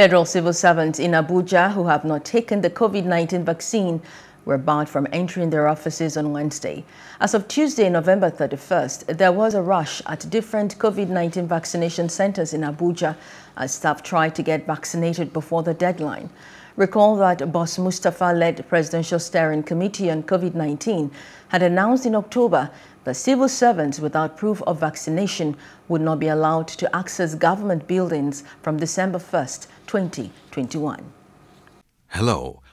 Federal civil servants in Abuja who have not taken the COVID-19 vaccine were barred from entering their offices on Wednesday. As of Tuesday, November 31st, there was a rush at different COVID-19 vaccination centers in Abuja as staff tried to get vaccinated before the deadline. Recall that Boss Mustapha-led Presidential Steering Committee on COVID-19 had announced in October that civil servants without proof of vaccination would not be allowed to access government buildings from December 1st, 2021. Hello.